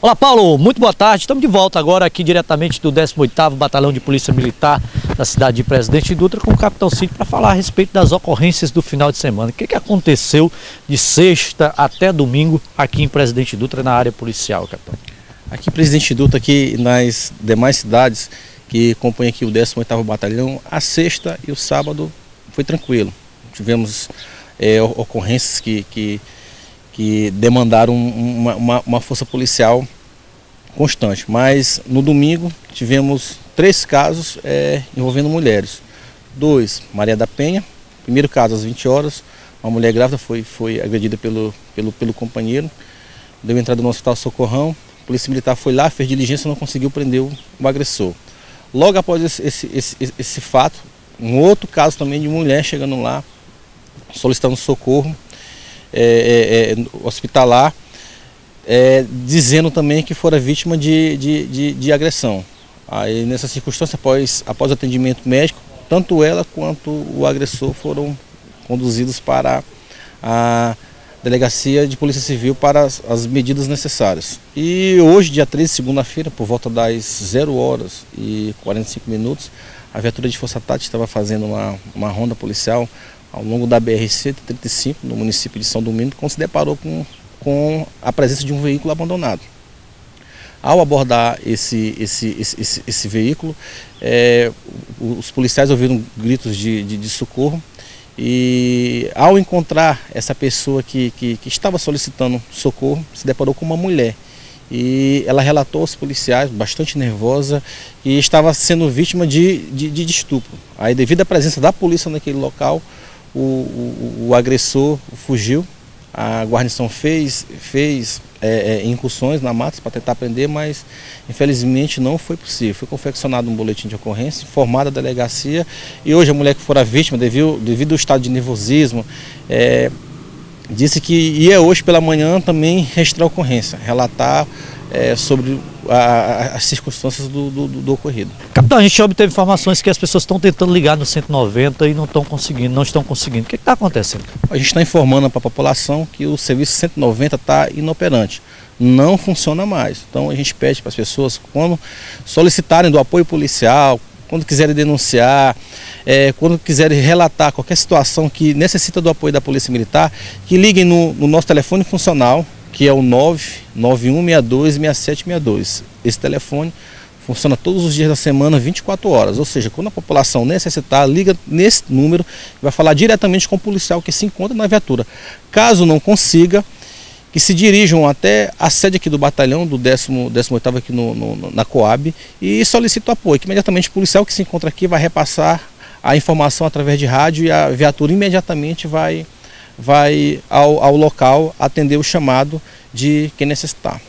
Olá Paulo, muito boa tarde. Estamos de volta agora aqui diretamente do 18º Batalhão de Polícia Militar da cidade de Presidente Dutra com o Capitão Cid para falar a respeito das ocorrências do final de semana. O que, que aconteceu de sexta até domingo aqui em Presidente Dutra na área policial, Capitão? Aqui em Presidente Dutra, aqui nas demais cidades que compõem aqui o 18º Batalhão, a sexta e o sábado foi tranquilo. Tivemos é, ocorrências que, que que demandaram uma, uma, uma força policial constante. Mas no domingo tivemos três casos é, envolvendo mulheres. Dois, Maria da Penha, primeiro caso às 20 horas, uma mulher grávida foi, foi agredida pelo, pelo, pelo companheiro, deu entrada no hospital Socorrão, a polícia militar foi lá, fez diligência e não conseguiu prender o, o agressor. Logo após esse, esse, esse, esse fato, um outro caso também de mulher chegando lá, solicitando socorro, é, é, é, hospitalar, é, dizendo também que fora vítima de, de, de, de, agressão. Aí nessa circunstância, após, após atendimento médico, tanto ela quanto o agressor foram conduzidos para a Delegacia de Polícia Civil para as, as medidas necessárias. E hoje, dia 13, segunda-feira, por volta das 0 horas e 45 minutos, a viatura de Força Tática estava fazendo uma, uma ronda policial ao longo da BR-135, no município de São Domingos, quando se deparou com, com a presença de um veículo abandonado. Ao abordar esse, esse, esse, esse veículo, é, os policiais ouviram gritos de, de, de, socorro e ao encontrar essa pessoa que, que, que estava solicitando socorro, se deparou com uma mulher e ela relatou aos policiais, bastante nervosa, que estava sendo vítima de, de, de estupro. Aí, devido à presença da polícia naquele local, o, o, o agressor fugiu, a guarnição fez, fez é, é, incursões na mata para tentar prender, mas infelizmente não foi possível. Foi confeccionado um boletim de ocorrência, informada a delegacia e hoje a mulher que fora vítima, devido, devido ao estado de nervosismo, é, disse que ia hoje pela manhã também registrar a ocorrência, relatar é, sobre a, as circunstâncias do, do, do, ocorrido. Capitão, a gente obteve informações que as pessoas estão tentando ligar no 190 e não estão conseguindo, não estão conseguindo. O que está acontecendo? A gente está informando para a população que o serviço 190 está inoperante, não funciona mais. Então a gente pede para as pessoas, quando solicitarem do apoio policial, quando quiserem denunciar, é, quando quiserem relatar qualquer situação que necessita do apoio da Polícia Militar, que liguem no, no nosso telefone funcional, que é o 991626762. Esse telefone funciona todos os dias da semana, 24 horas. Ou seja, quando a população necessitar, liga nesse número e vai falar diretamente com o policial que se encontra na viatura. Caso não consiga, que se dirijam até a sede aqui do batalhão, do 18º aqui no, no, na Coab, e solicitam apoio, que imediatamente o policial que se encontra aqui vai repassar a informação através de rádio e a viatura imediatamente vai vai ao, ao local atender o chamado de quem necessitar.